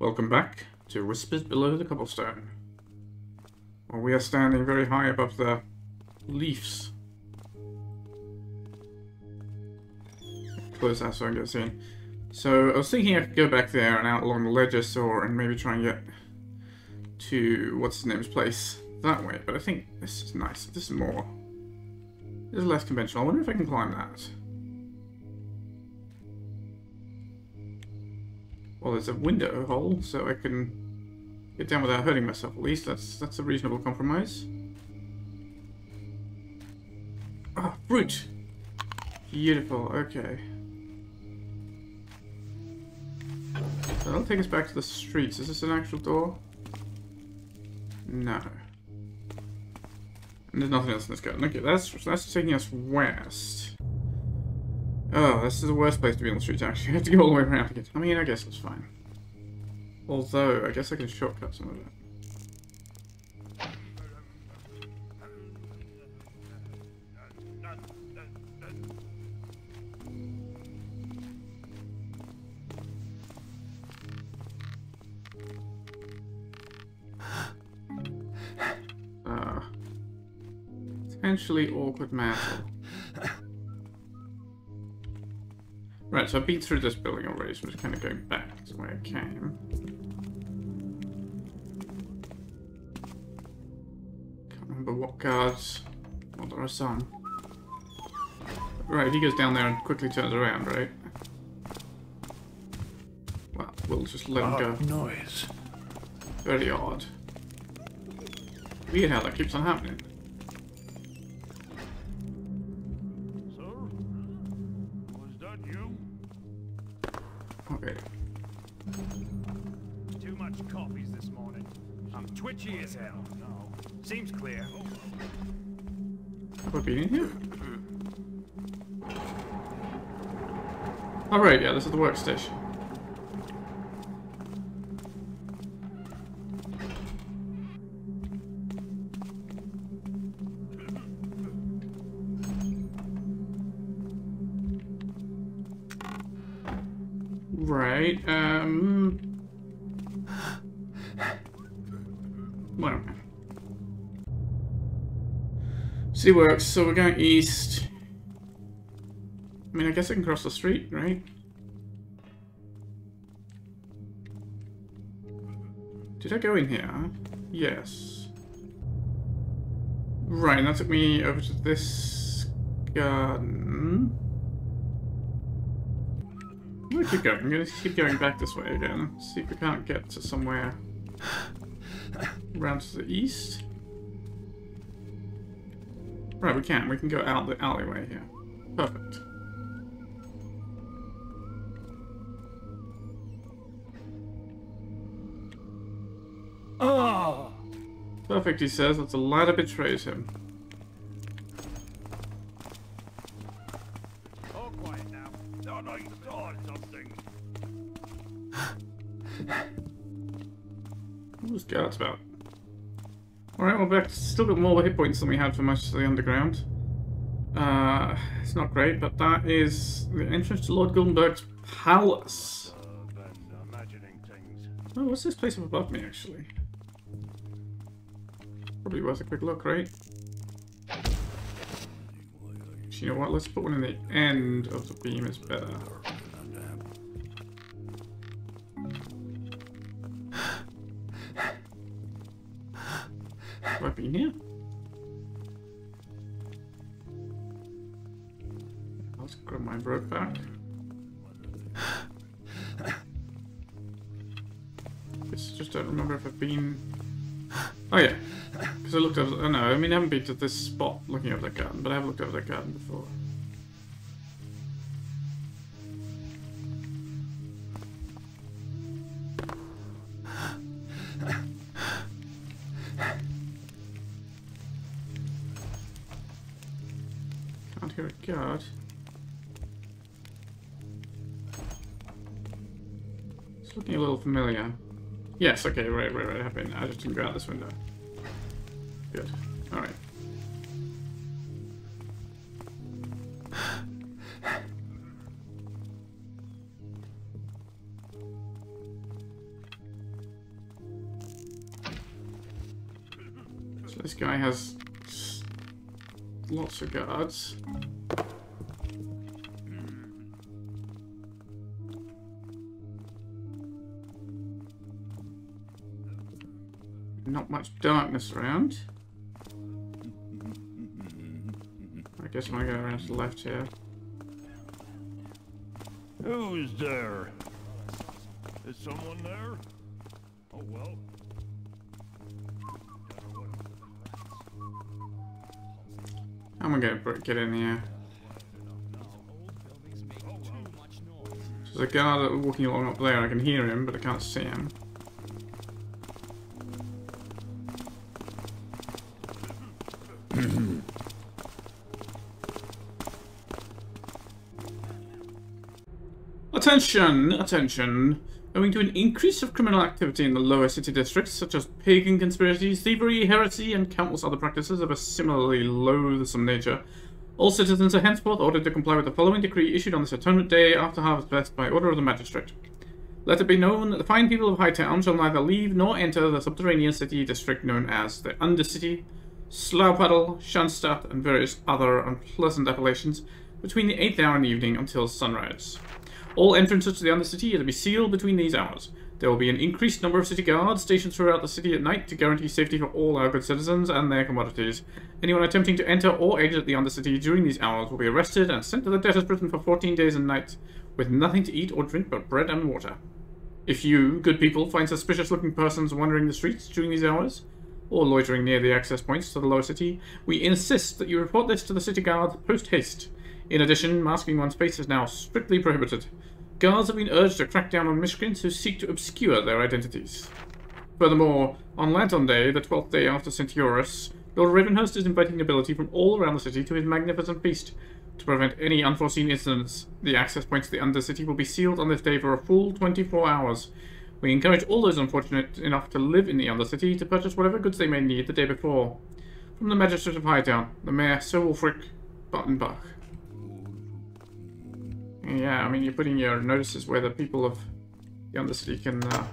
Welcome back to Whispers Below the Cobblestone. Well, we are standing very high above the leaves. Close that so I can get seen. So I was thinking I could go back there and out along the ledge saw and maybe try and get to what's his name's place that way. But I think this is nice. This is more. This is less conventional. I wonder if I can climb that. Well, there's a window hole, so I can get down without hurting myself. At least that's that's a reasonable compromise. Ah, oh, fruit. Beautiful. Okay. That'll take us back to the streets. Is this an actual door? No. And there's nothing else in this garden. Okay, that's that's taking us west. Oh, this is the worst place to be on the streets, actually. I have to go all the way around again. I mean, I guess it's fine. Although, I guess I can shortcut some of it. Uh, potentially awkward matter. Right, so I've been through this building already, so I'm just kind of going back to where I came. Can't remember what guards... Well, there are some. Right, he goes down there and quickly turns around, right? Well, we'll just let him go. noise. Very odd. Weird how that keeps on happening. In here? Oh yeah, this is the workstation. See works, so we're going east. I mean, I guess I can cross the street, right? Did I go in here? Yes. Right, and that took me over to this garden. I'm gonna keep going. I'm gonna keep going back this way again. See if we can't get to somewhere around to the east. Right, we can. We can go out the alleyway here. Perfect. Oh! Perfect, he says. That's a ladder betrays him. All quiet now. Thought I saw something. What was guards about? Alright, well, back. Still got more hit points than we had for most of the underground. Uh, it's not great, but that is the entrance to Lord Guldenberg's palace. Oh, what's this place up above me, actually? Probably worth a quick look, right? You know what? Let's put one in the end of the beam. It's better. Here? Let's grab my broke back. It's just don't remember if I've been. Oh yeah, because I looked over. Oh no, I mean I haven't been to this spot looking over that garden, but I have looked over that garden before. familiar. Yes, okay, right, right, right, I have been. I just didn't go out this window. Good. Alright. So this guy has lots of guards. Much darkness around. I guess I'm gonna go around to the left here. Who's there? Is someone there? Oh well. I'm gonna get, get in here. There's a guard walking along up there. I can hear him, but I can't see him. Attention! Attention! Owing to an increase of criminal activity in the lower city districts, such as pagan conspiracies, thievery, heresy, and countless other practices of a similarly loathsome nature, all citizens are henceforth ordered to comply with the following decree issued on this atonement day after harvest fest by order of the magistrate. Let it be known that the fine people of Hightown shall neither leave nor enter the subterranean city district known as the Undercity, Slowpuddle, Schanstatt, and various other unpleasant appellations between the 8th hour in the evening until sunrise. All entrances to the Undercity are to be sealed between these hours. There will be an increased number of city guards stationed throughout the city at night to guarantee safety for all our good citizens and their commodities. Anyone attempting to enter or exit the Undercity during these hours will be arrested and sent to the debtor's prison for 14 days and nights, with nothing to eat or drink but bread and water. If you, good people, find suspicious-looking persons wandering the streets during these hours, or loitering near the access points to the lower city, we insist that you report this to the city guard post-haste. In addition, masking one's face is now strictly prohibited. Guards have been urged to crack down on miscreants who seek to obscure their identities. Furthermore, on Lantern Day, the twelfth day after St. Eurus, Lord Ravenhurst is inviting nobility from all around the city to his magnificent feast. To prevent any unforeseen incidents, the access points to the Undercity will be sealed on this day for a full 24 hours. We encourage all those unfortunate enough to live in the Undercity to purchase whatever goods they may need the day before. From the Magistrate of Hightown, the Mayor Sir Wulfric Buttonbach. Yeah, I mean, you're putting your notices where the people of the Undercity can, uh,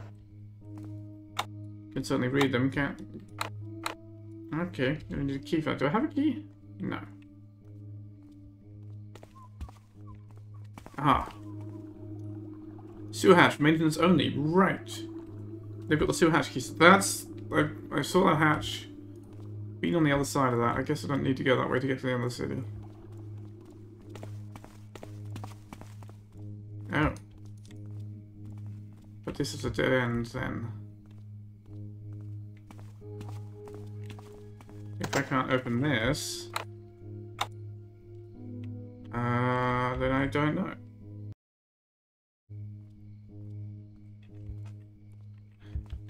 can certainly read them, can't... Okay, I need a key for that. Do I have a key? No. Ah. Sewer hatch, maintenance only. Right. They've got the sewer hatch keys. That's... I, I saw that hatch. Being on the other side of that, I guess I don't need to go that way to get to the Undercity. Oh. But this is a dead end then. If I can't open this, uh, then I don't know.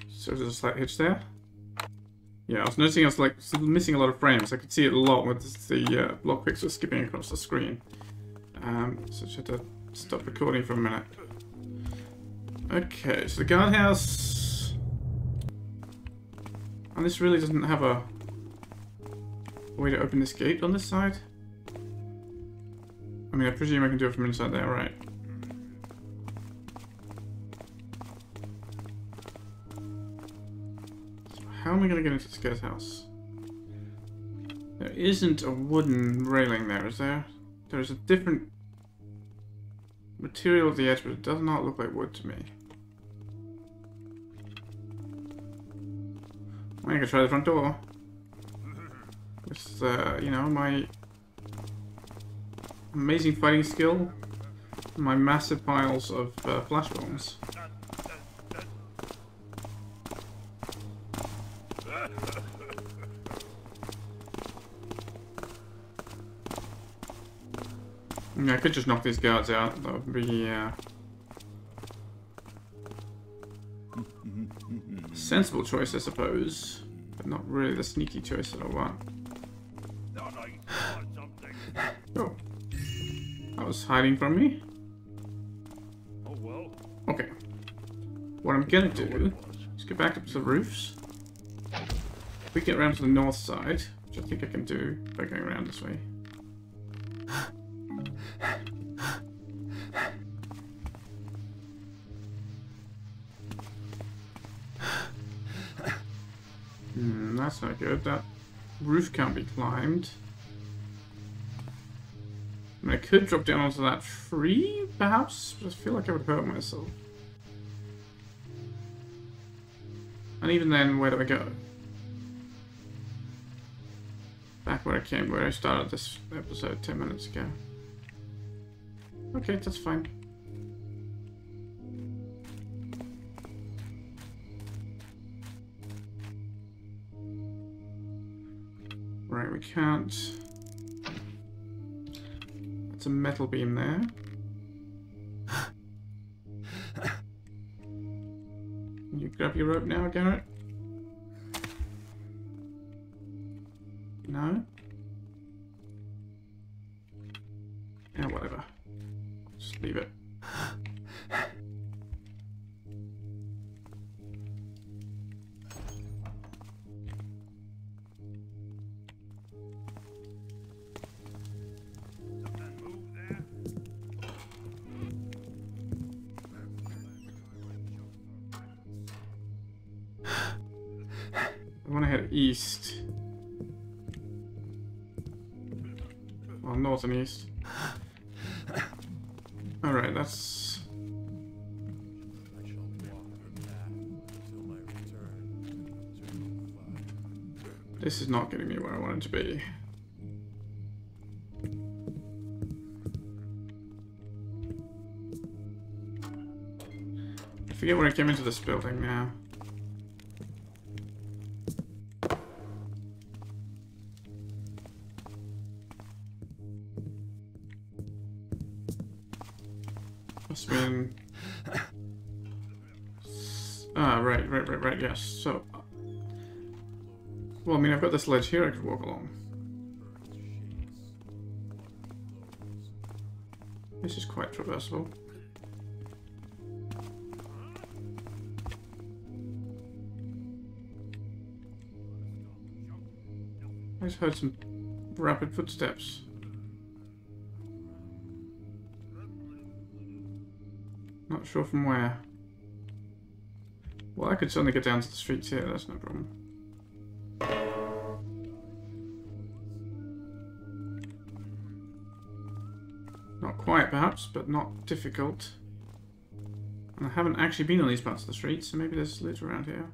So there's a slight hitch there. Yeah, I was noticing I was like missing a lot of frames. I could see it a lot with the uh, block pixels skipping across the screen. Um, so I had stop recording for a minute. Okay, so the guardhouse... And this really doesn't have a way to open this gate on this side. I mean, I presume I can do it from inside there, right? So how am I going to get into this guy's house? There isn't a wooden railing there, is there? There's a different material at the edge, but it does not look like wood to me. I'm gonna try the front door. With, uh, you know, my amazing fighting skill, my massive piles of uh, flash bombs. I could just knock these guards out. That would be uh, sensible choice, I suppose, but not really the sneaky choice that I want. Oh, that was hiding from me. Oh well. Okay. What I'm gonna do is get back up to the roofs. If we get around to the north side, which I think I can do by going around this way. Good. That roof can't be climbed. I mean, I could drop down onto that tree, perhaps? But I feel like I would hurt myself. And even then, where do I go? Back where I came, where I started this episode 10 minutes ago. Okay, that's fine. Can't... That's a metal beam there. Can you grab your rope now, Garrett? No? Yeah, whatever. Just leave it. Return to Nova. This is not getting me where I wanted to be. I forget when I came into this building now. Yes. So, uh, well, I mean, I've got this ledge here I could walk along. This is quite traversable. I just heard some rapid footsteps. Not sure from where. Well, I could certainly get down to the streets here, that's no problem. Not quite, perhaps, but not difficult. And I haven't actually been on these parts of the street, so maybe there's loot around here.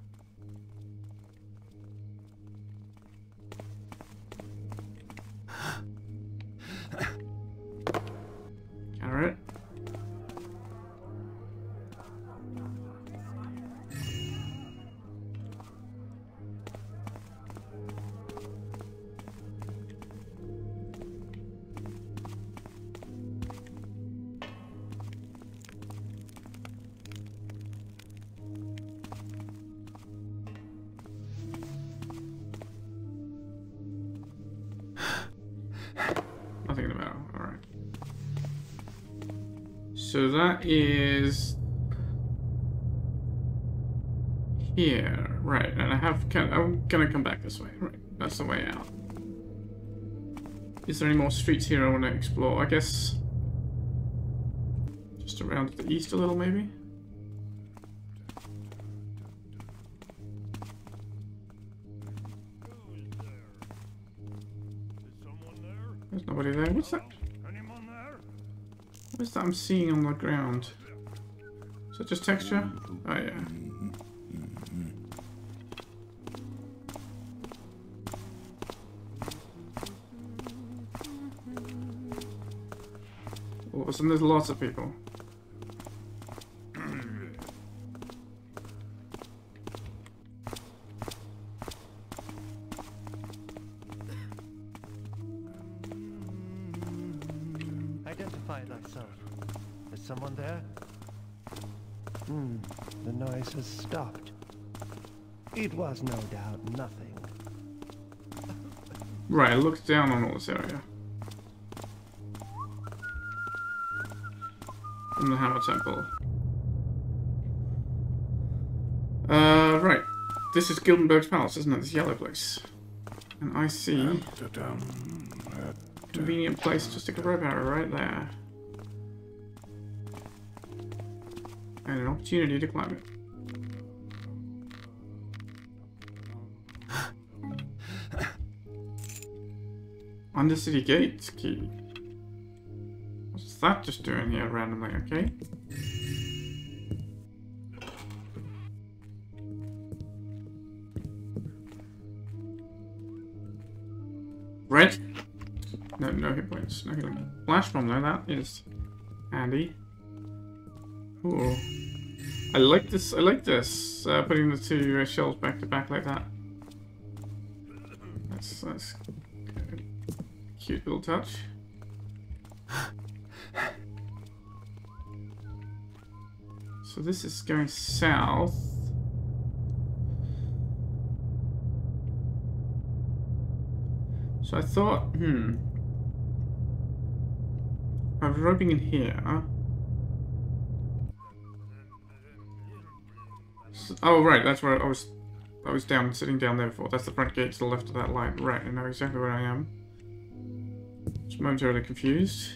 So that is here, right? And I have. Can, I'm gonna come back this way. Right, that's the way out. Is there any more streets here I want to explore? I guess just around to the east a little, maybe. I'm seeing on the ground? Is that just texture? Oh yeah. All of there's lots of people. Was no doubt nothing. Right, I looked down on all this area. From the Hammer Temple. Uh, right. This is Gildenberg's Palace, isn't it? This yellow place. And I see a convenient place to stick a rope arrow right there. And an opportunity to climb it. Undercity Gates key. What's that just doing here randomly, okay? Red? No, no hit points. No healing. Flash bomb though, that is handy. Ooh. I like this, I like this, uh, putting the two shells back to back like that. That's, that's. Cute little touch. So this is going south. So I thought, hmm. I was roping in here. S- Oh right, that's where I was. I was down, sitting down there before. That's the front gate to the left of that light. Right, I know exactly where I am. Just momentarily confused.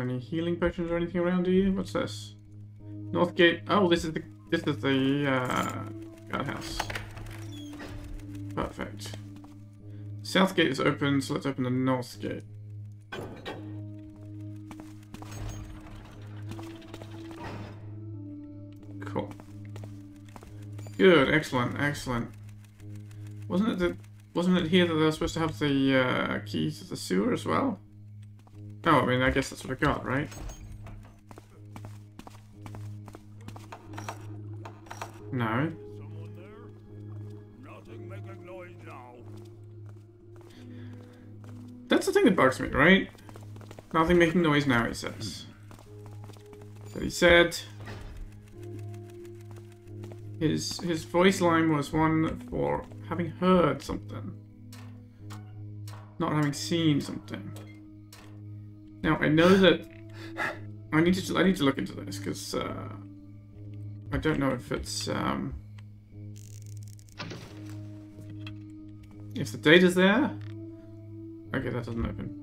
Any healing potions or anything around? You? What's this? North gate. Oh, this is the this is the uh, guardhouse. Perfect. South gate is open, so let's open the north gate. Good, excellent, excellent. Wasn't it that wasn't it here that they were supposed to have the uh, key to the sewer as well? Oh, I mean, I guess that's what I got, right? No. That's the thing that bugs me, right? Nothing making noise now, he says. But he said his his voice line was one for having heard something, not having seen something. Now I know that I need to I need to look into this because uh, I don't know if it's um, if the data's there. Okay, that doesn't open.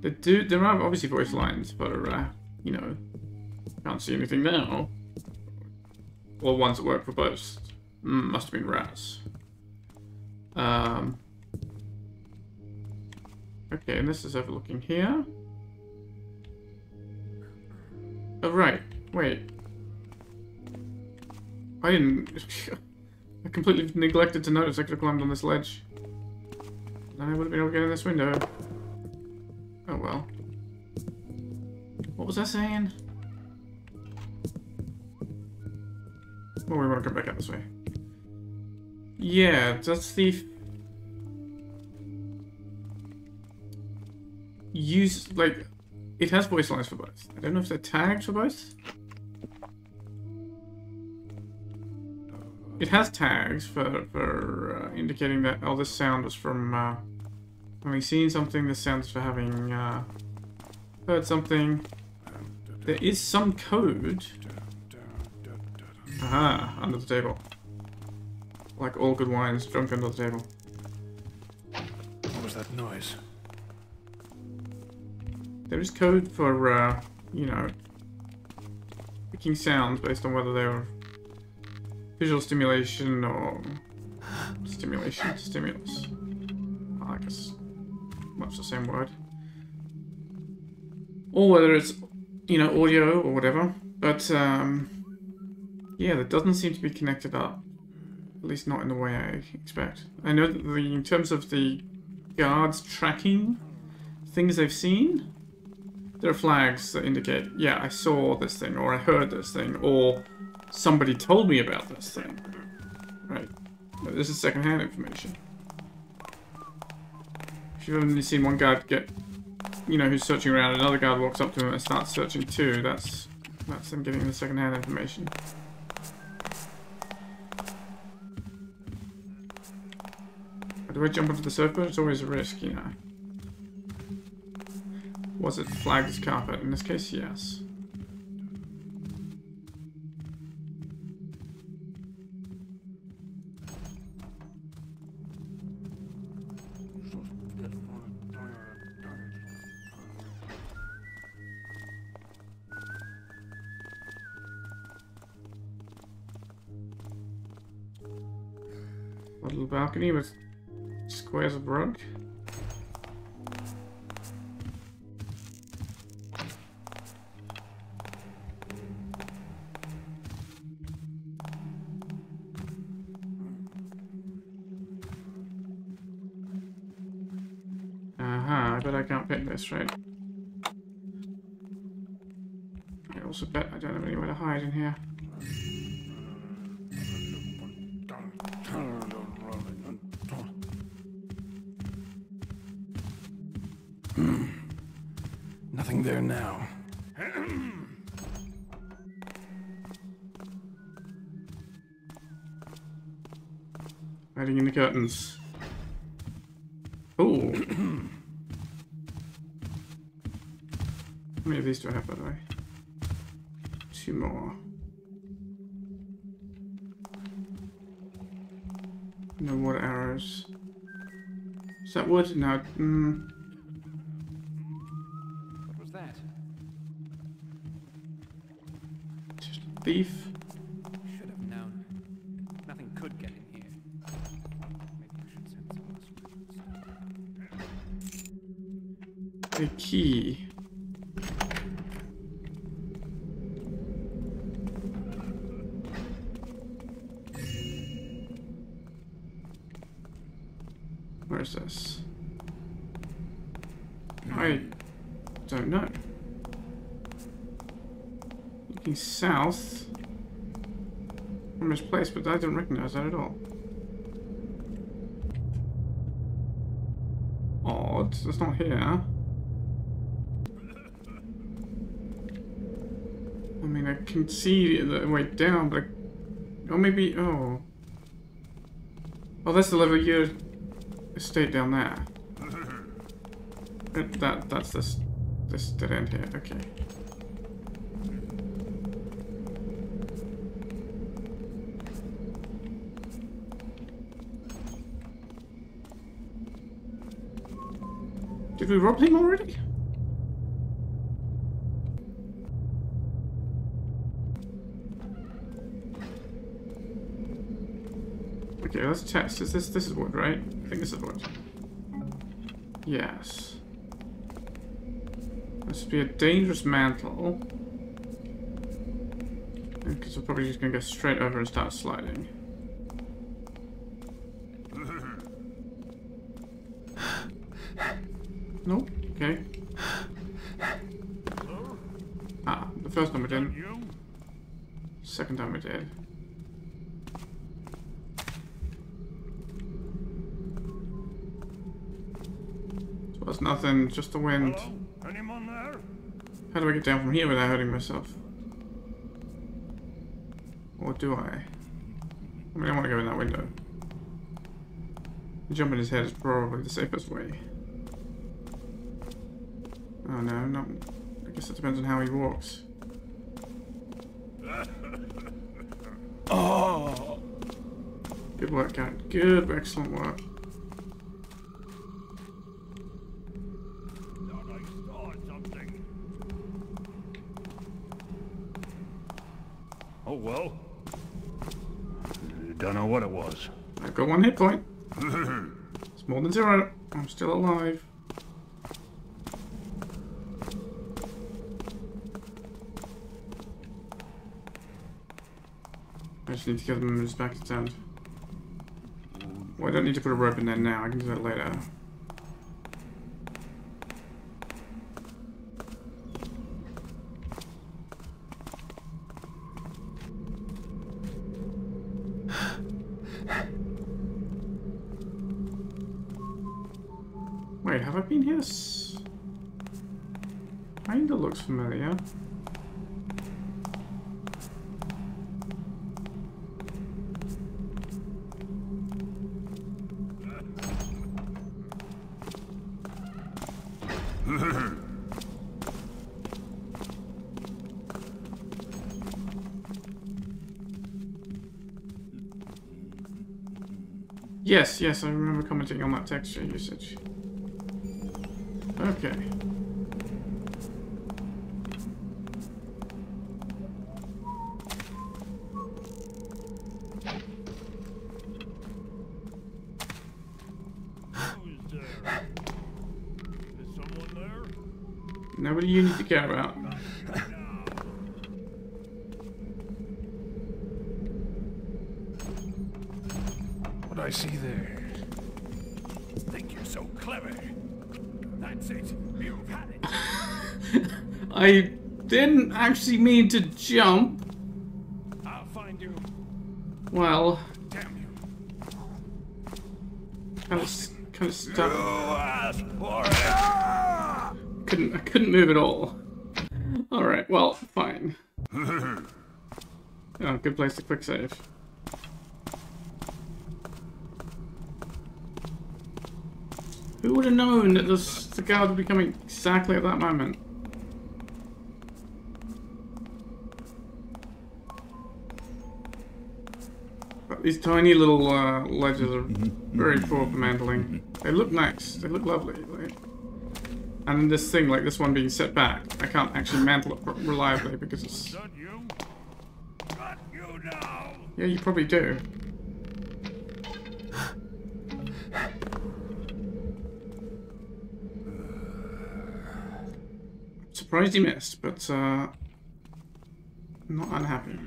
There do there are obviously voice lines, but uh, you know, can't see anything now. Or ones that work for both. Mm, must have been rats. Um. Okay, and this is overlooking here. Oh right, wait. I didn't. I completely neglected to notice I could have climbed on this ledge. Then I would have been able to get in this window. Oh well. What was I saying? Well, we want to come back out this way. Yeah, that's the... Use, like... It has voice lines for both. I don't know if they're tagged for both. It has tags for, for uh, indicating that, oh, this sound was from uh, having seen something, this sounds for having uh, heard something. There is some code. Aha, under the table. Like all good wines, drunk under the table. What was that noise? There is code for, uh, you know, picking sounds based on whether they're visual stimulation or stimulation, stimulus. I guess much the same word. Or whether it's, you know, audio or whatever. But, um, yeah, that doesn't seem to be connected up. At least not in the way I expect. I know that the, in terms of the guards tracking things they've seen, there are flags that indicate, yeah, I saw this thing, or I heard this thing, or somebody told me about this thing. Right. But this is secondhand information. If you've only seen one guard get, you know, who's searching around, another guard walks up to him and starts searching too, that's that's them getting the secondhand information. Do I jump off the surfboard? It's always a risk, you know. Was it flagged as carpet? In this case, yes. balcony with of rug. Aha, I bet I can't pick this, right? I also bet I don't have anywhere to hide in here. Wood? No. Mm, What was that? just a thief. Should have known. Nothing could get in here. Maybe you should send someone else. A key. Where's this? I don't know. Looking south from this place, but I don't recognize that at all. Odd, that's not here. I mean, I can see the way down, but I... Oh, maybe... Oh. Oh, that's the level you estate down there. That that's this this dead end here. Okay. Did we rob him already? Okay, let's test. Is this this is wood, right? I think this is wood. Yes. This would be a dangerous mantle. Because we're probably just gonna go straight over and start sliding. Nope. Okay. Ah, the first time we didn't. You? Second time we did. So it's nothing, just the wind. Anyone there? How do I get down from here without hurting myself? Or do I? I mean, I want to go in that window. Jumping his head is probably the safest way. Oh no, no. I guess it depends on how he walks. Oh! Good work, cat. Good, excellent work. Thought I saw something. Oh well. Don't know what it was. I've got one hit point. It's more than zero. I'm still alive. I just need to get them in back to tent. I don't need to put a rope in there now. I can do that later. Yes, yes, I remember commenting on that texture usage. Okay. Nobody you need to care about. I didn't actually mean to jump. I'll find you. Well, Damn you. kind of, kind of stuck. asked for it. Couldn't, I couldn't move at all. All right, well, fine. Oh, good place to quick save. Who would have known that this, the guard would be coming exactly at that moment? These tiny little uh, ledges are very poor for mantling. They look nice. They look lovely. Like, and then this thing, like this one being set back, I can't actually mantle it reliably because it's... You. You. Yeah, you probably do. Surprised you missed, but uh, not unhappy.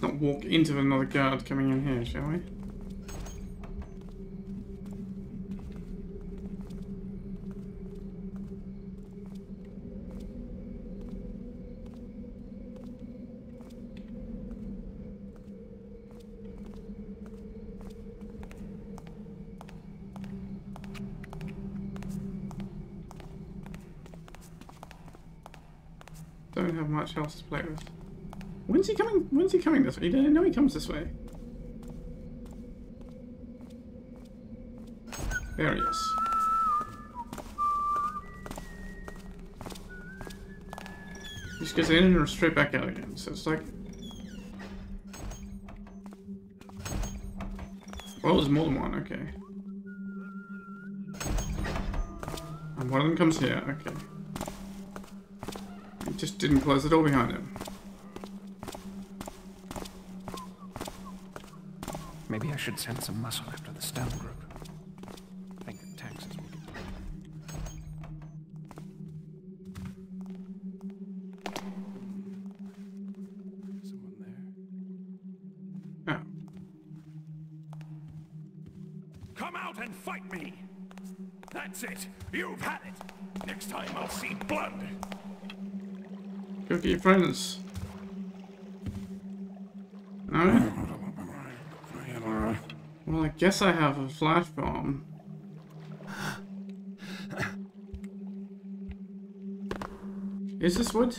Let's not walk into another guard coming in here, shall we? Don't have much else to play with. When's he coming? When's he coming this way? I didn't know he comes this way. There he is. Just goes in and straight back out again. So it's like. Well, there's more than one. Okay. And one of them comes here. Okay. He just didn't close the door behind him. Maybe I should send some muscle after the stone group. I think the taxes will Someone there? Oh. Come out and fight me. That's it. You've had it. Next time I'll see blood. Go get your friends. No? Guess I have a flash bomb. Is this wood?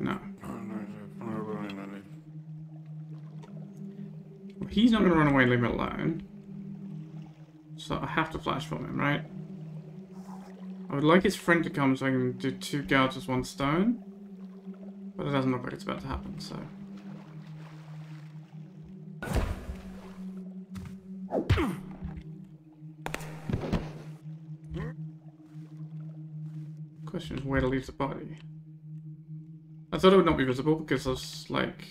No. He's not going to run away and leave me alone. So I have to flash bomb him, right? I would like his friend to come so I can do two guards with one stone. But it doesn't look like it's about to happen, so... Question is where to leave the body. I thought it would not be visible because I was like...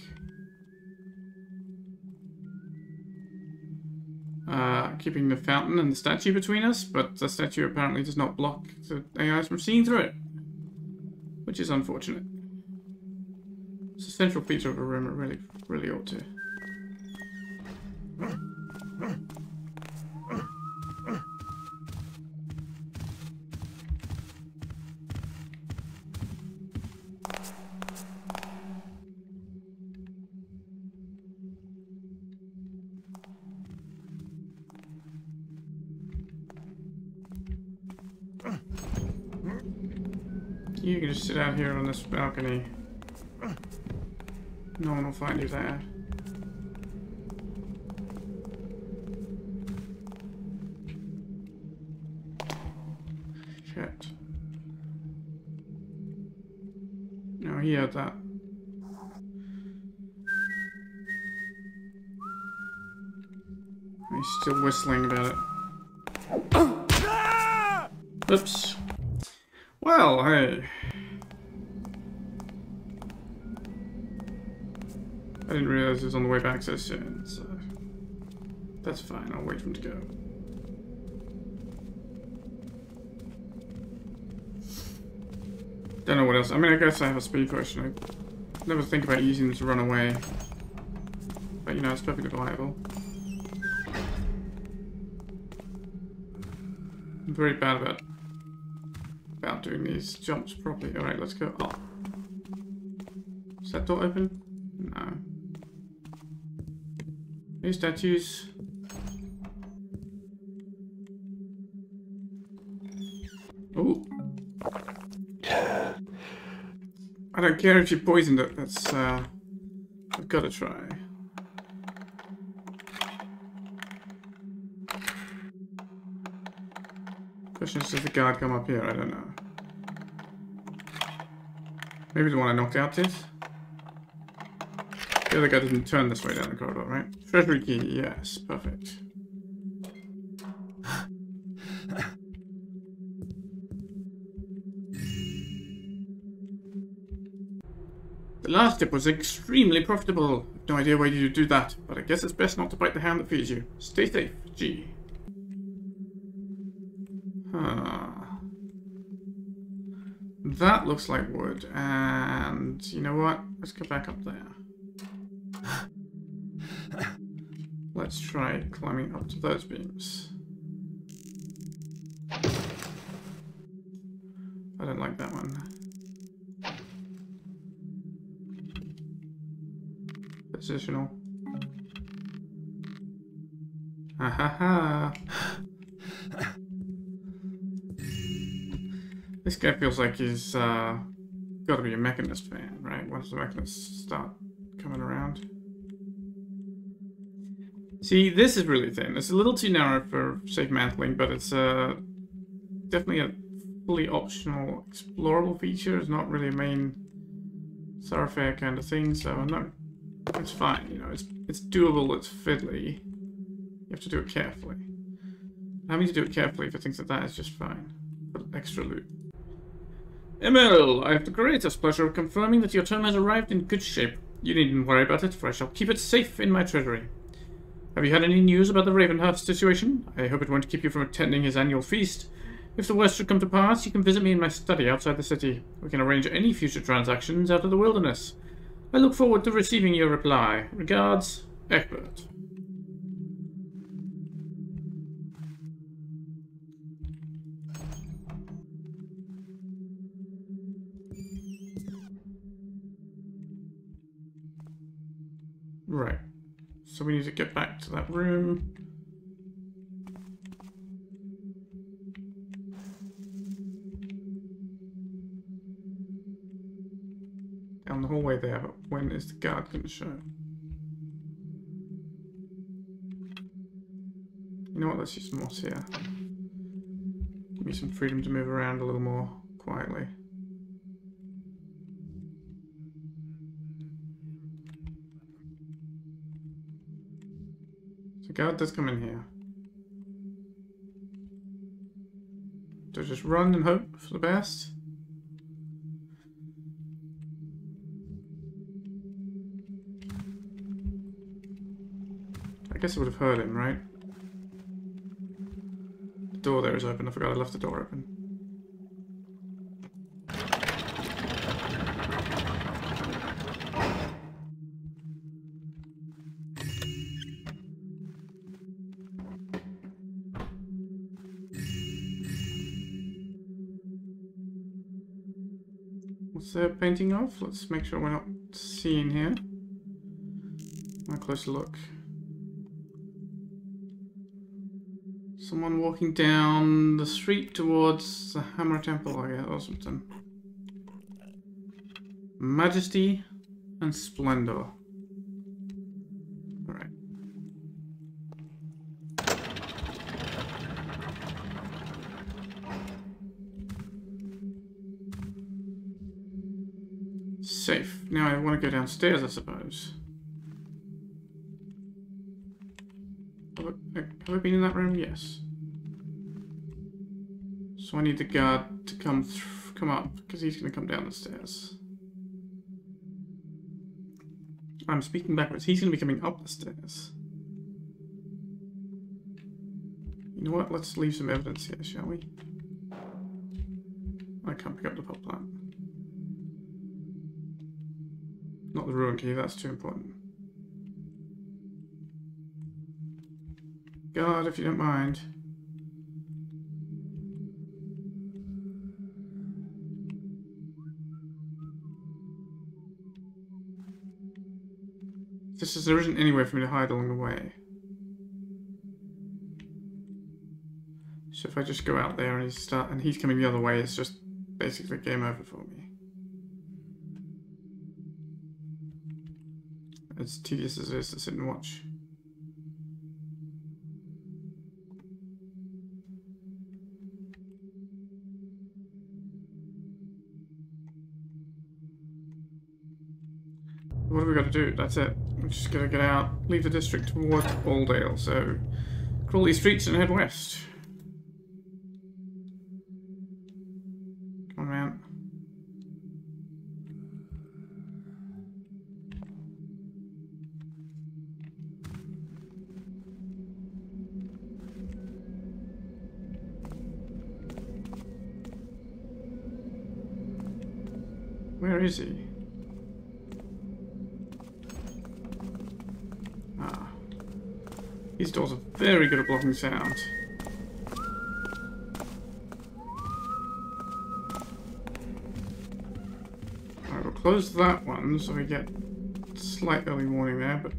Uh, keeping the fountain and the statue between us, but the statue apparently does not block the AIs from seeing through it. Which is unfortunate. It's a central feature of a room, it really, really ought to. Out here on this balcony. No one will find you there. Shit. No, he had that. He's still whistling about it. Oops. Well, hey. It was on the way back so soon, so... That's fine, I'll wait for him to go. Don't know what else. I mean, I guess I have a speed potion. I never think about using them to run away. But, you know, it's perfectly viable. I'm very bad about about doing these jumps properly. Alright, let's go up. Is that door open? Statues. Oh. I don't care if you poisoned it. That's, uh... I've got to try. Question is, does the guard come up here? I don't know. Maybe the one I knocked out did? The other guy didn't turn this way down the corridor, right? Treasury key, yes, perfect. The last tip was extremely profitable. No idea why you do that, but I guess it's best not to bite the hand that feeds you. Stay safe, G. Huh. That looks like wood, and you know what? Let's go back up there. Let's try climbing up to those beams. I don't like that one. Positional. Ha ha ha. This guy feels like he's uh, got to be a mechanist fan, right? Once the mechanists start coming around. See, this is really thin. It's a little too narrow for safe mantling, but it's uh, definitely a fully optional explorable feature. It's not really a main thoroughfare kind of thing, so no, it's fine. You know, it's it's doable. It's fiddly. You have to do it carefully. Having to do it carefully for things like that is just fine. But extra loot. Emil, I have the greatest pleasure of confirming that your term has arrived in good shape. You needn't worry about it, for I shall keep it safe in my treasury. Have you had any news about the Ravenhurst situation? I hope it won't keep you from attending his annual feast. If the worst should come to pass, you can visit me in my study outside the city. We can arrange any future transactions out of the wilderness. I look forward to receiving your reply. Regards, Egbert. Right. So we need to get back to that room. Down the hallway there, but when is the guard going to show? You know what, let's use moss here. Give me some freedom to move around a little more quietly. So guard does come in here. Do I just run and hope for the best? I guess I would have heard him, right? The door there is open. I forgot I left the door open. The painting of? Let's make sure we're not seeing here. A closer look. Someone walking down the street towards the Hammer Temple, I guess, or something. Majesty and splendor. Now I want to go downstairs, I suppose. Have I, uh, have I been in that room? Yes. So I need the guard to come come up, because he's going to come down the stairs. I'm speaking backwards. He's going to be coming up the stairs. You know what? Let's leave some evidence here, shall we? I can't pick up the pop plant. Not the ruin key, that's too important. God, if you don't mind. This is, there isn't anywhere for me to hide along the way. So if I just go out there and he's start and he's coming the other way, it's just basically game over for me. As tedious as it is to sit and watch. What have we got to do? That's it. We're just gonna get out, leave the district towards Aldale. So, crawl these streets and head west. Is he? Ah. These doors are very good at blocking sound. I will close that one so we get slight early warning there, but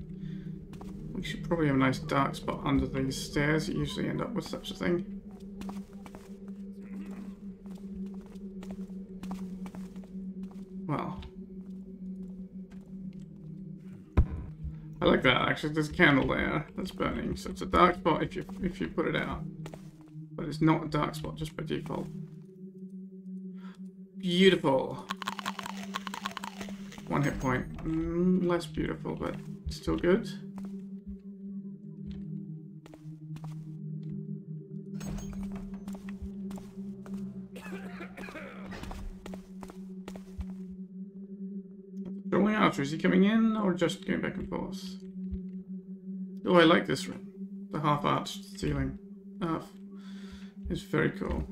we should probably have a nice dark spot under these stairs. You usually end up with such a thing. Actually. There's a candle there that's burning, so it's a dark spot if you if you put it out. But it's not a dark spot just by default. Beautiful. One hit point. Mm, less beautiful, but still good. Going after, is he coming in or just going back and forth? Oh, I like this room. The half arched ceiling. Ah, half. It's very cool.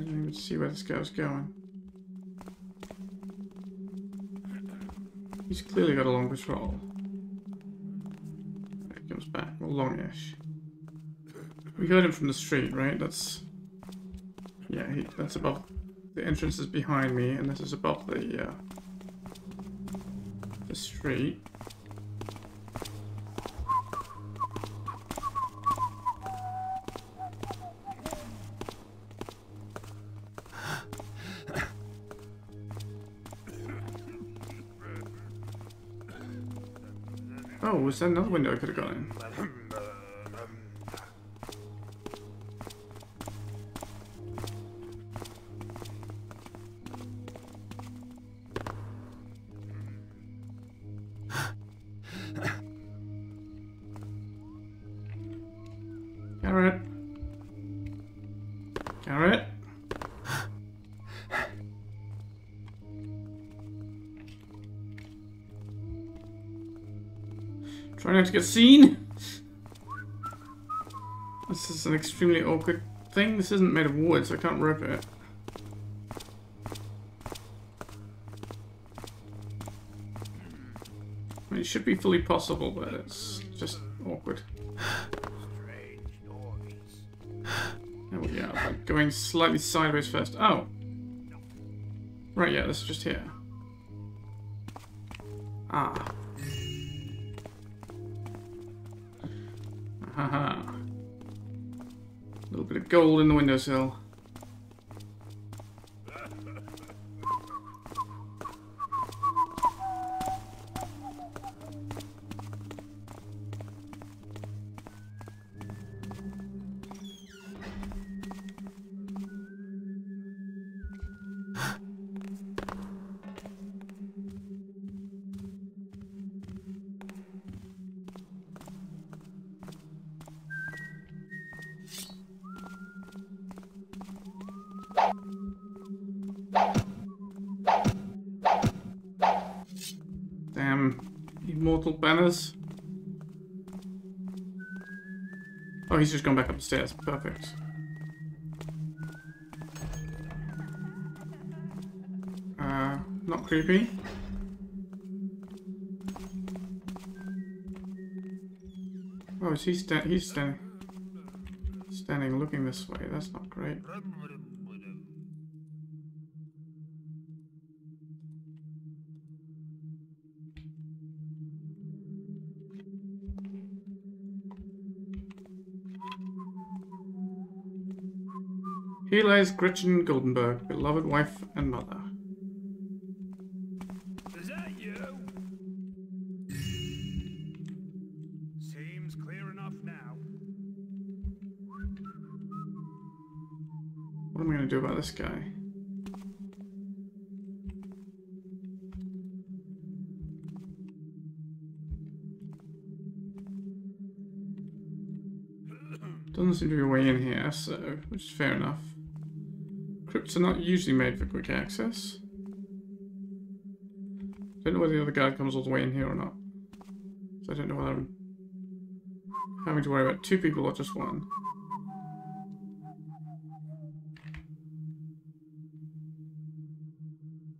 Even see where this guy's going. He's clearly got a long patrol. There he comes back. Well, longish. We heard him from the street, right? That's... Yeah, he, that's above... The entrance is behind me, and this is above the, uh... The street. Oh, was that another window I could have gone in? Not to get seen. This is an extremely awkward thing. This isn't made of wood, so I can't rip it. I mean, it should be fully possible, but it's just awkward. There we. Like going slightly sideways first. Oh. Right, yeah, this is just here. Ah. Gold in the windowsill. He's just gone back up the stairs. Perfect. Uh, not creepy. Oh, is he sta he's standing standing looking this way. That's not great. Here lies Gretchen Goldenberg, beloved wife and mother. Is that you? Seems clear enough now. What am I going to do about this guy? Doesn't seem to be a way in here, so which is fair enough. Crypts are not usually made for quick access. Don't know whether the other guard comes all the way in here or not. So I don't know whether I'm having to worry about two people or just one.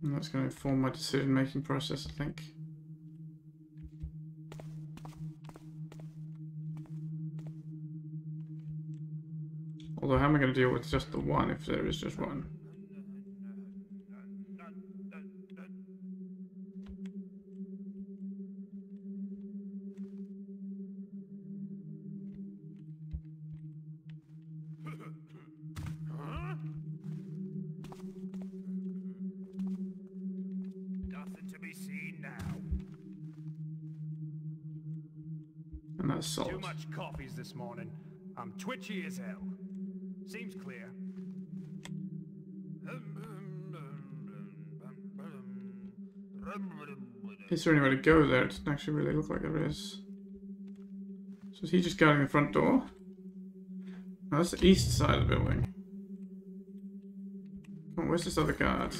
And that's going to inform my decision-making process, I think. Although, how am I going to deal with just the one if there is just one? This morning. I'm twitchy as hell. Seems clear. Is there anywhere to go there? It doesn't actually really look like there is. So is he just guarding the front door? No, that's the east side of the building. On, where's this other guard?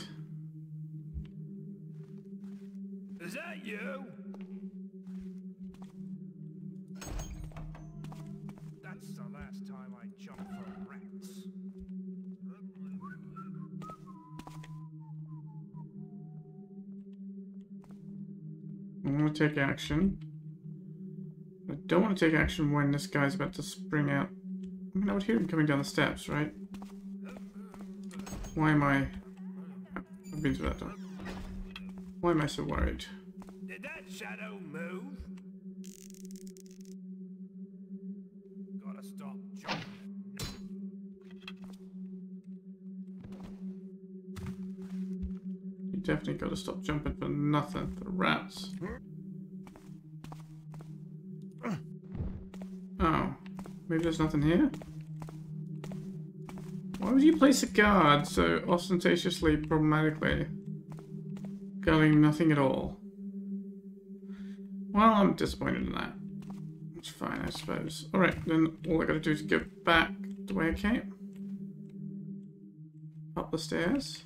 Take action. I don't want to take action when this guy's about to spring out. I mean, I would hear him coming down the steps, right? Why am I... I've been to that door. Why am I so worried? Did that shadow move? Gotta stop jumping. You definitely got to stop jumping for nothing, for rats. Maybe there's nothing here? Why would you place a guard so ostentatiously problematically? Guarding nothing at all. Well, I'm disappointed in that. It's fine, I suppose. Alright, then all I gotta do is go back the way I came. Up the stairs.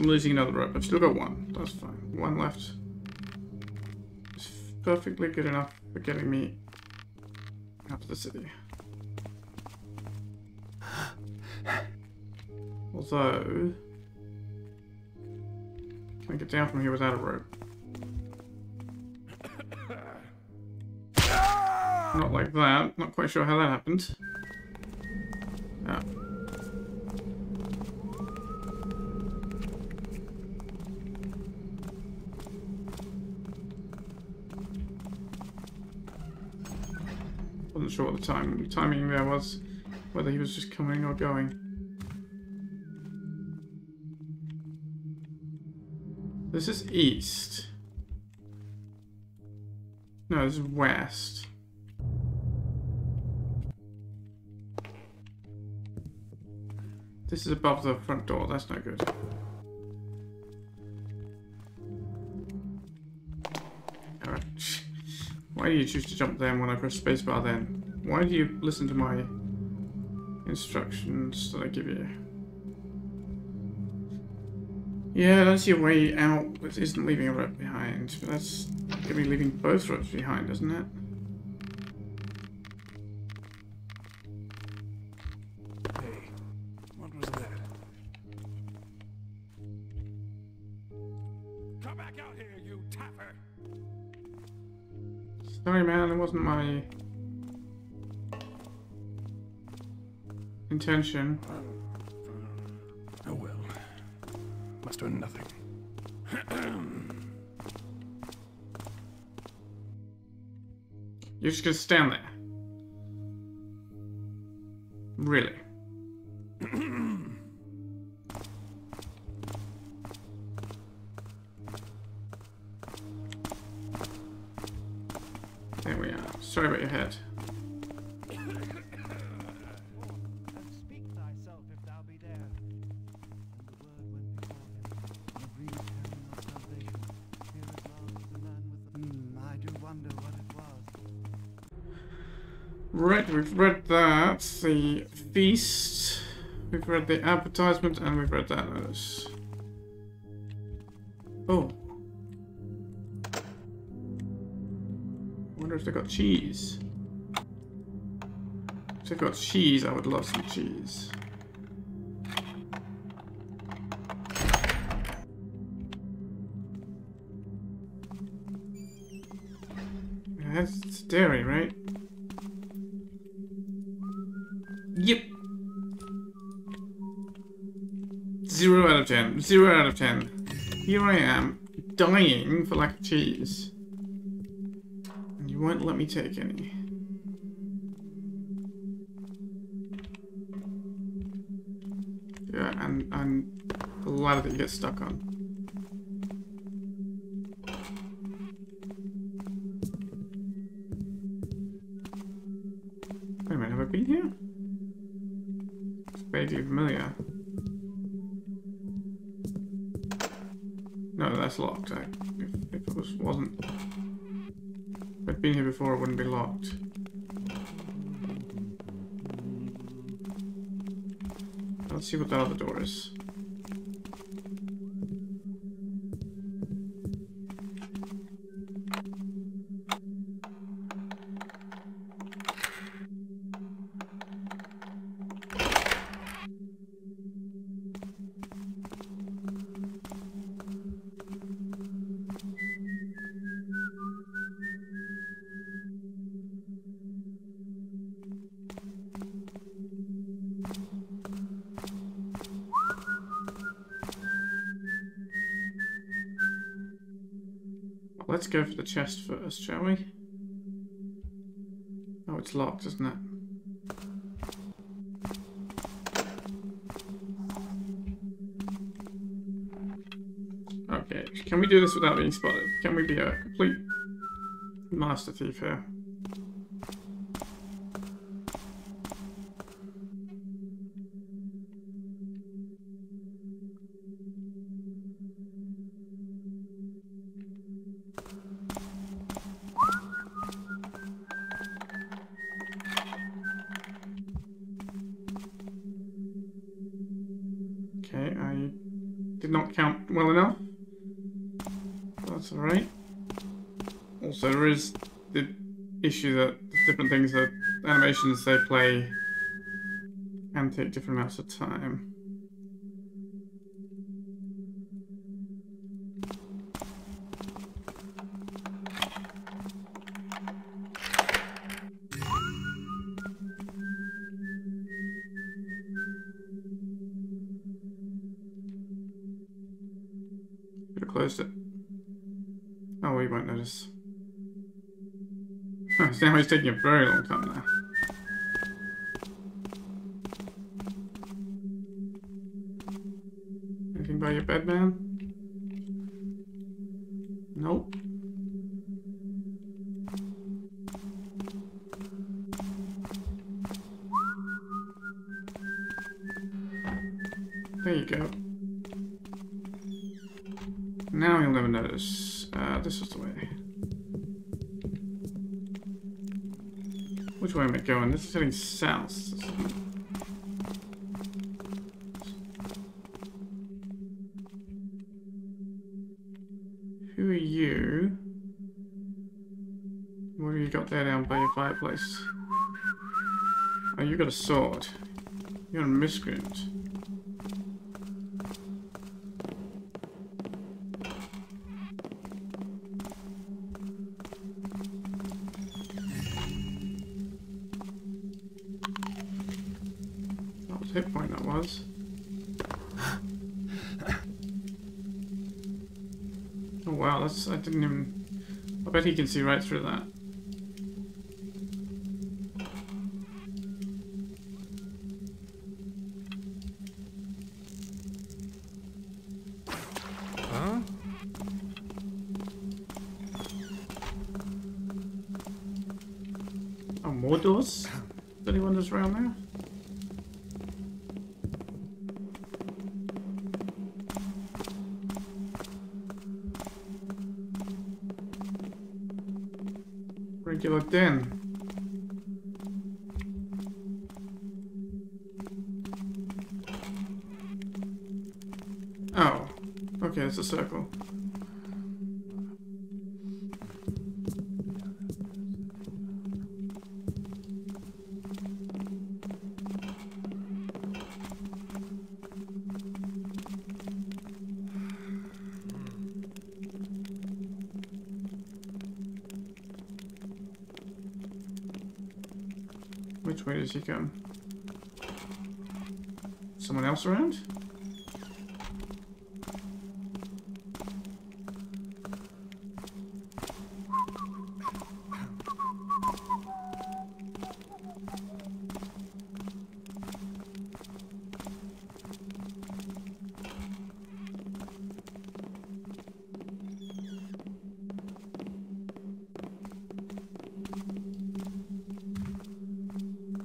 I'm losing another rope. I've still got one. That's fine. One left. It's perfectly good enough for getting me out of the city. Although... Can I get down from here without a rope? Not like that. Not quite sure how that happened. Wasn't sure what the time timing there was, whether he was just coming or going. This is east. No, this is west. This is above the front door, that's no good. Alright. Why do you choose to jump then when I press spacebar then? Why do you listen to my instructions that I give you? Yeah, that's your way out. isn't leaving a rope behind, but that's gonna be leaving both ropes behind, isn't it? Intention. Oh well. Must been nothing. You're just gonna stand there. Right, we've read that. The feast. We've read the advertisement and we've read that notice. Oh. wonder if they got cheese. If they got cheese, I would love some cheese. That's dairy, right? Yep. Zero out of ten. Zero out of ten. Here I am, dying for lack of cheese. And you won't let me take any. Yeah, and and the ladder that you get stuck on. Been here? It's vaguely familiar. No, that's locked. I, if, if it was, wasn't... If I'd been here before, it wouldn't be locked. Let's see what that other door is. The chest first, shall we? Oh, it's locked, isn't it? Okay, can we do this without being spotted? Can we be a complete master thief here? Issue that different things that animations they play can take different amounts of time. He's taking a very long time now. Am I going? This is heading south. Who are you? What have you got there down by your fireplace? Oh, you got a sword. You're a miscreant. Hit point, that was. Oh wow, that's I didn't even I bet he can see right through that.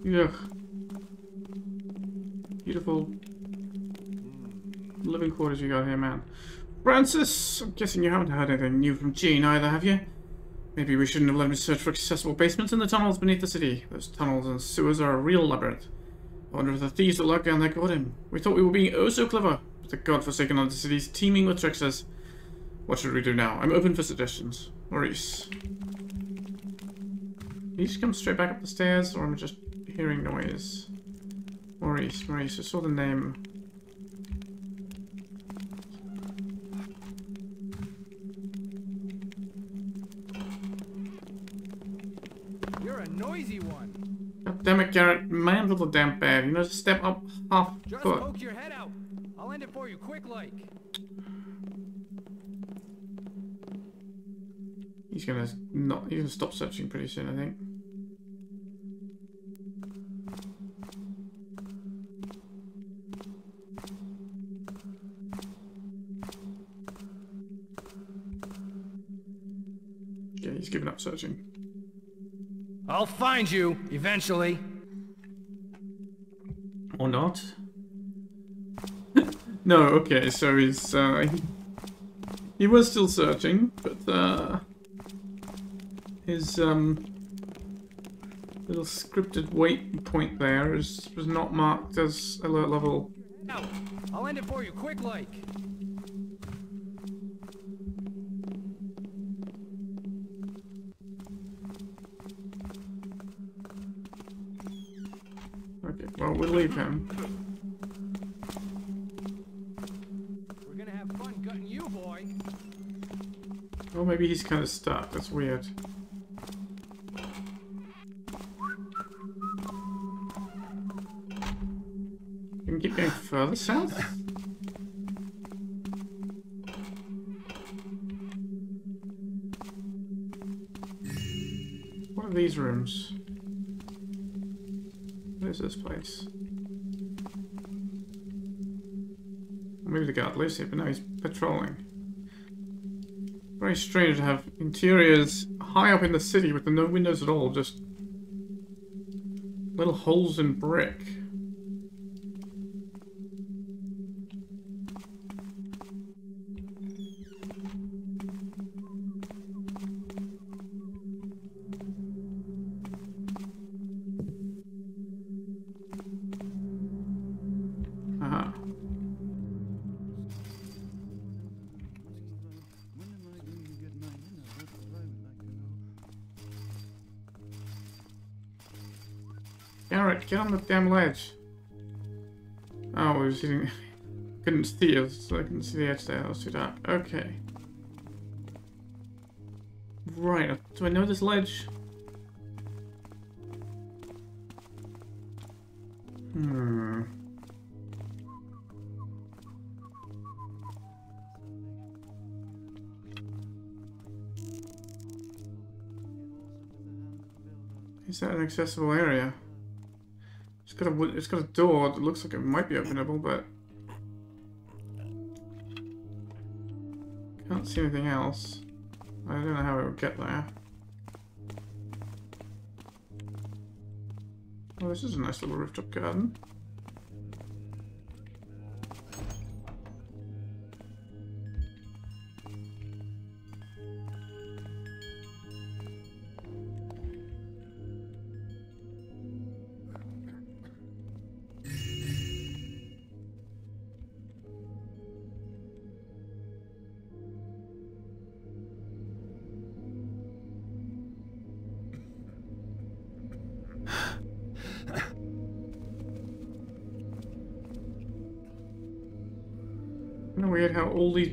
Ugh. Beautiful living quarters you got here, man. Francis, I'm guessing you haven't heard anything new from Jean either, have you? Maybe we shouldn't have let him search for accessible basements in the tunnels beneath the city. Those tunnels and sewers are a real labyrinth. I wonder if the thieves that lurk down there got him. We thought we were being oh so clever, but the godforsaken undercity's teeming with tricksters. What should we do now? I'm open for suggestions. Maurice. Can you just come straight back up the stairs, or am I just hearing noise? Maurice, Maurice, I saw the name. You're a noisy one. God damn it, Garrett. Manhandle little damn bed. You know, just step up half Just foot. poke your head out. I'll end it for you quick like. He's gonna not. He's gonna stop searching pretty soon, I think. Given up searching. I'll find you eventually. Or not? no, okay, so he's, uh, he, he was still searching, but, uh, his, um, little scripted wait point there is, was not marked as alert level. Out. I'll end it for you quick like. Well, we leave him. We're gonna have fun gutting you, boy. Oh, maybe he's kind of stuck. That's weird. You can keep going further south? what are these rooms? Is this place? Maybe the guard lives here, but now he's patrolling. Very strange to have interiors high up in the city with no windows at all, just little holes in brick. Get on the damn ledge. Oh, he was hitting. couldn't see us, so I couldn't see the edge there. It was too dark. Okay. Right, do I know this ledge? Hmm. Is that an accessible area? It's got a it's got a door that looks like it might be openable, but can't see anything else. I don't know how it would get there. Oh, this is a nice little rooftop garden.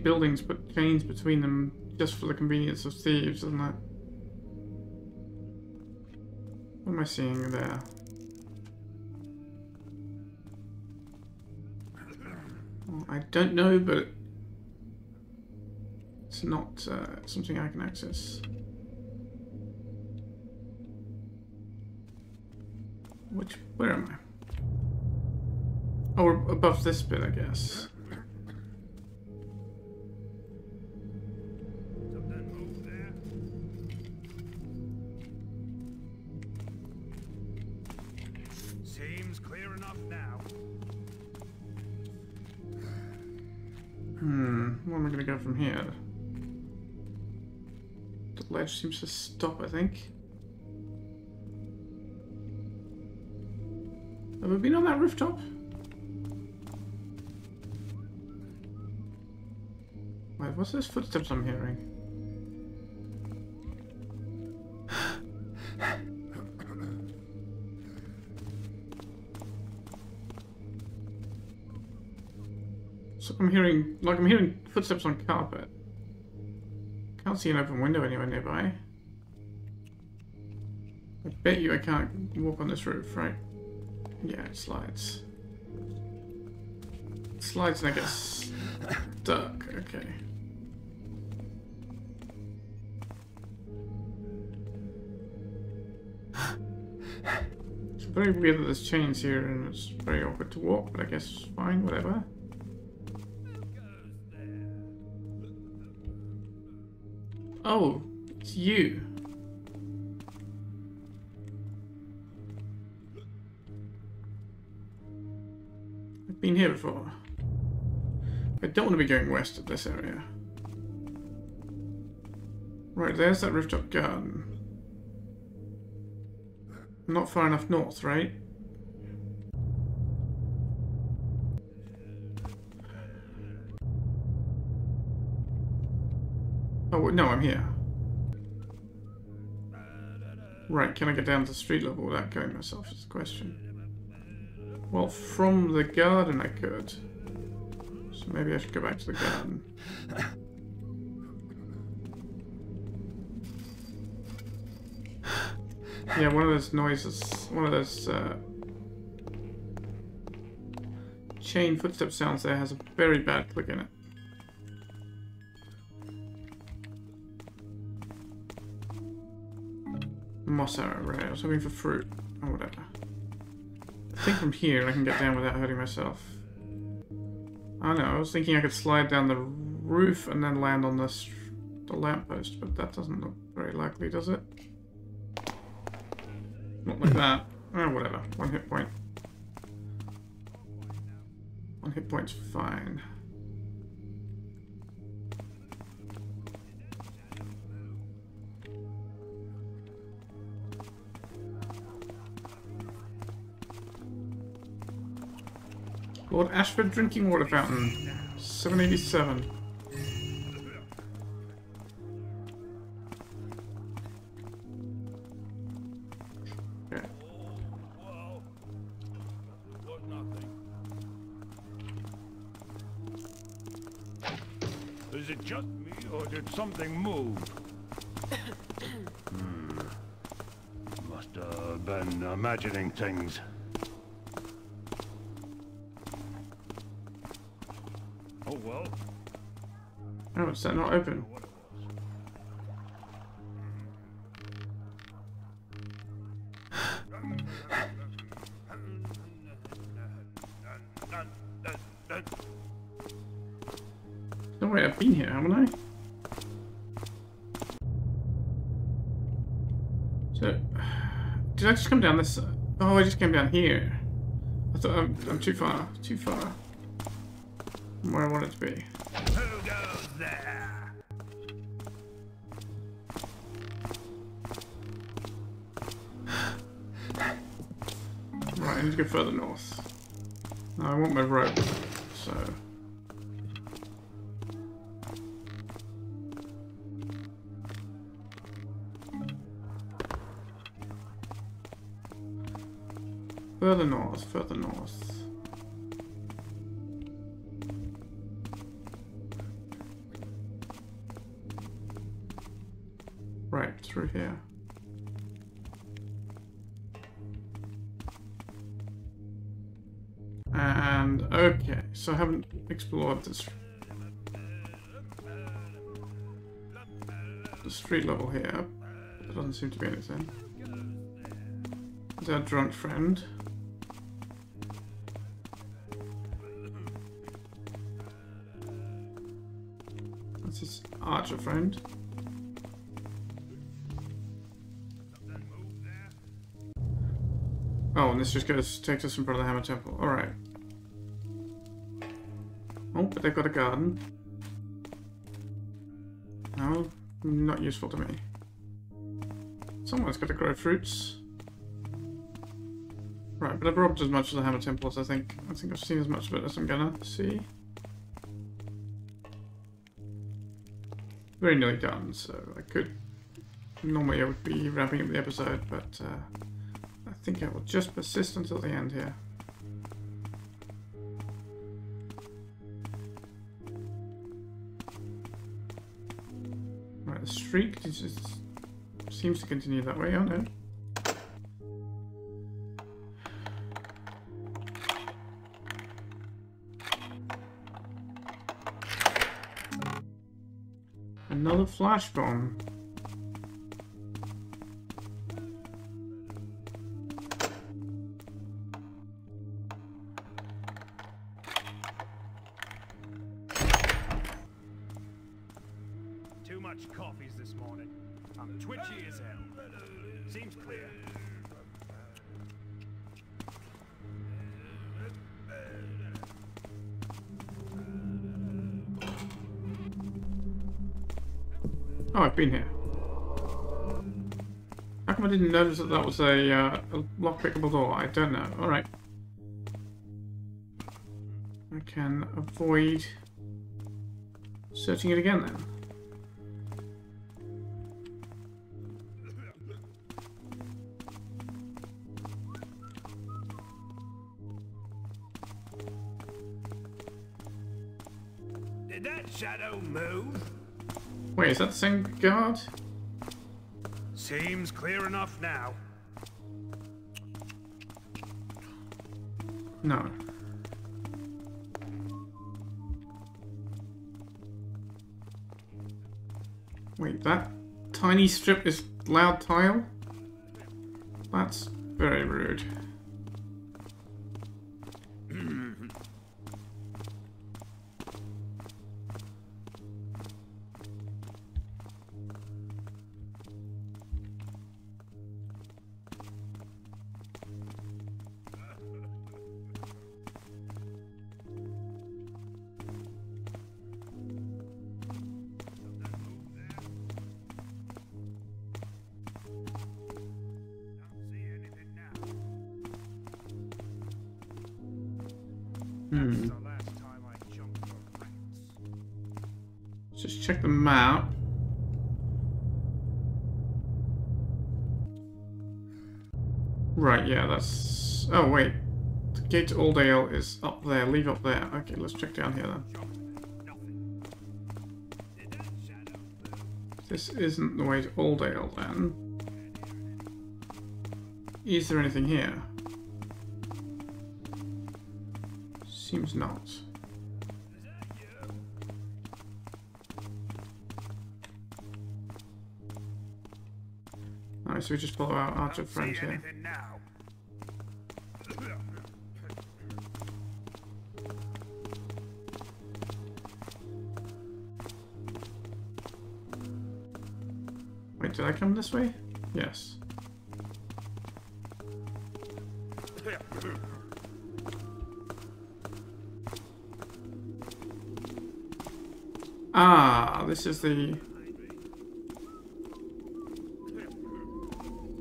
Buildings put chains between them just for the convenience of thieves, isn't it? What am I seeing there? Well, I don't know, but it's not uh, something I can access. Which, where am I? Oh, above this bit, I guess. Think. Have we been on that rooftop? Wait, what's those footsteps I'm hearing? So I'm hearing, like I'm hearing footsteps on carpet. Can't see an open window anywhere nearby. Bet you I can't walk on this roof, right? Yeah, it slides. It slides and I get stuck. Okay. It's very weird that there's chains here and it's very awkward to walk, but I guess fine, whatever. Oh, it's you. Been here before. I don't want to be going west of this area. Right, there's that rooftop garden. Not far enough north, right? Oh, no, I'm here. Right, can I get down to street level without killing myself is the question. Well, from the garden I could. So maybe I should go back to the garden. Yeah, one of those noises, one of those uh, chain footstep sounds there has a very bad click in it. Moss arrow, right. I was hoping for fruit. I think from here I can get down without hurting myself. I know, I was thinking I could slide down the roof and then land on the, s- the lamppost, but that doesn't look very likely, does it? Not like that. Oh, whatever. One hit point. One hit point's fine. Lord Ashford drinking water fountain. 787. Okay. Is it just me, or did something move? hmm. Must have been imagining things. That not open? No way, I've been here, haven't I? So, did I just come down this? Oh, I just came down here. I thought I'm, I'm too far, too far. from Where I want it to be. Further north. No, I want my rope, so. Further north, further north. So I haven't explored this the street level here. There doesn't seem to be anything. Is our drunk friend? That's his archer friend. Oh, and this just goes takes us in front of the Hammer Temple. All right. Oh, but they've got a garden. No, not useful to me. Someone's got to grow fruits. Right, but I've robbed as much of the Hammer Temple as I think. I think I've seen as much of it as I'm gonna see. Very nearly done, so I could. Normally I would be wrapping up the episode, but uh, I think I will just persist until the end here. Streak just seems to continue that way, oh no. Another flash bomb. Oh, I've been here. How come I didn't notice that that was a, uh, a lock-pickable door? I don't know. Alright. I can avoid searching it again then. Wait, is that the same guard? Seems clear enough now. No. Wait, that tiny strip is loud tile? That's very rude. Aldale is up there. Leave up there. Okay, let's check down here then. Nothing. Did that shadow move? This isn't the way to Aldale then. Is there anything here? Seems not. Is that you? Alright, so we just follow our archer friend here. Wait, did I come this way? Yes. Ah, this is the...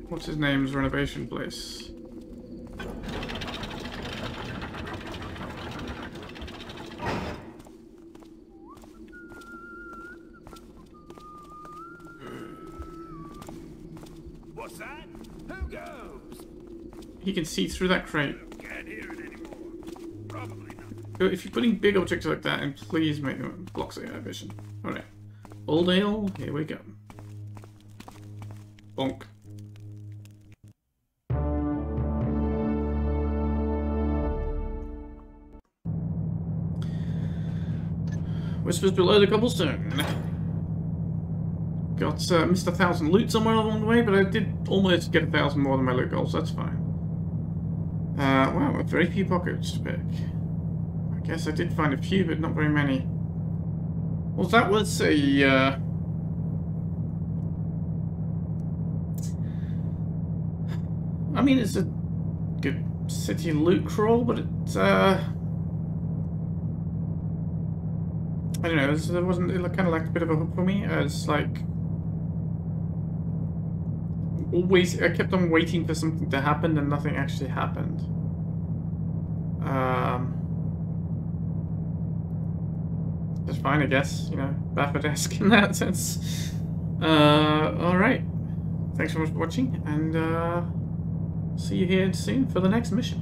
What's his name's renovation place? What's that? Who goes? He can see through that crate. If you're putting big objects like that and please make them blocks AI vision. Alright. Aldale, here we go. Bonk. Whispers below the cobblestone. Got uh, missed a thousand loot somewhere along the way, but I did almost get a thousand more than my loot goals. That's fine. Very few pockets to pick. I guess I did find a few, but not very many. Well, that was a, uh... I mean, it's a good city loot crawl, but it, uh... I don't know, it wasn't, it kind of lacked a bit of a hook for me, as, like... Always, I kept on waiting for something to happen, and nothing actually happened. Um... That's fine, I guess. You know, Bafford-esque in that sense. Uh, alright. Thanks so much for watching, and uh, see you here soon for the next mission.